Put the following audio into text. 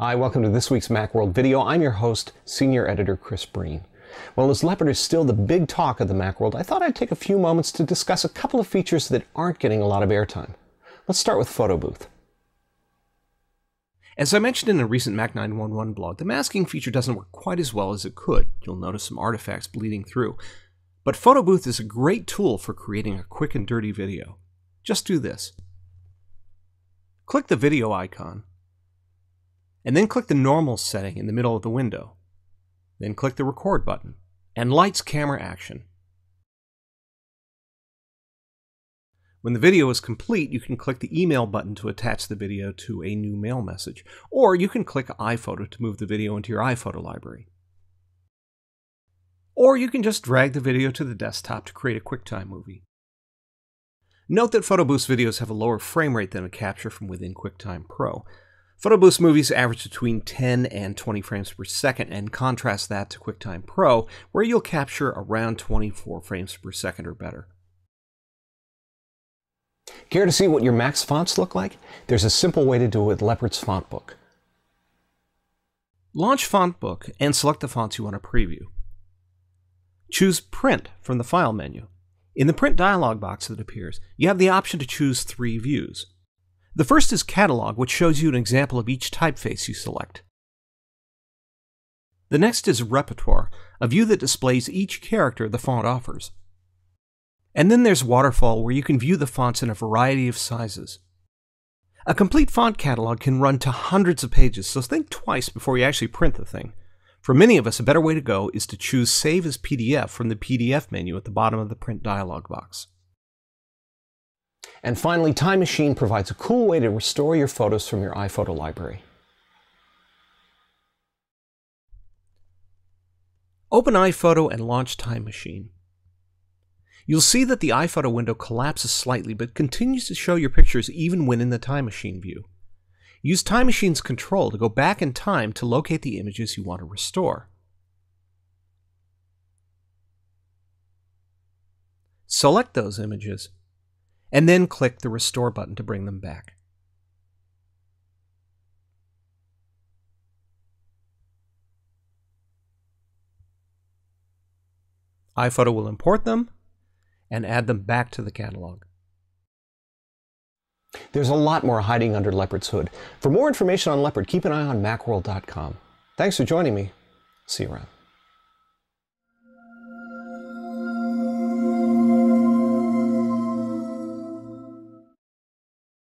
Hi, welcome to this week's Macworld video. I'm your host, Senior Editor Chris Breen. Well, as Leopard is still the big talk of the Macworld, I thought I'd take a few moments to discuss a couple of features that aren't getting a lot of airtime. Let's start with Photo Booth. As I mentioned in a recent Mac 911 blog, the masking feature doesn't work quite as well as it could. You'll notice some artifacts bleeding through. But Photo Booth is a great tool for creating a quick and dirty video. Just do this. Click the video icon, and then click the normal setting in the middle of the window. Then click the record button and lights camera action. When the video is complete, you can click the email button to attach the video to a new mail message, or you can click iPhoto to move the video into your iPhoto library. Or you can just drag the video to the desktop to create a QuickTime movie. Note that Photo Booth videos have a lower frame rate than a capture from within QuickTime Pro, Photo Booth movies average between 10 and 20 frames per second, and contrast that to QuickTime Pro, where you'll capture around 24 frames per second or better. Care to see what your Mac's fonts look like? There's a simple way to do it with Leopard's Font Book. Launch Font Book and select the fonts you want to preview. Choose Print from the File menu. In the Print dialog box that appears, you have the option to choose three views. The first is Catalog, which shows you an example of each typeface you select. The next is Repertoire, a view that displays each character the font offers. And then there's Waterfall, where you can view the fonts in a variety of sizes. A complete font catalog can run to hundreds of pages, so think twice before you actually print the thing. For many of us, a better way to go is to choose Save as PDF from the PDF menu at the bottom of the print dialog box. And finally, Time Machine provides a cool way to restore your photos from your iPhoto library. Open iPhoto and launch Time Machine. You'll see that the iPhoto window collapses slightly but continues to show your pictures even when in the Time Machine view. Use Time Machine's control to go back in time to locate the images you want to restore. Select those images and then click the Restore button to bring them back. iPhoto will import them and add them back to the catalog. There's a lot more hiding under Leopard's hood. For more information on Leopard, keep an eye on Macworld.com. Thanks for joining me. See you around.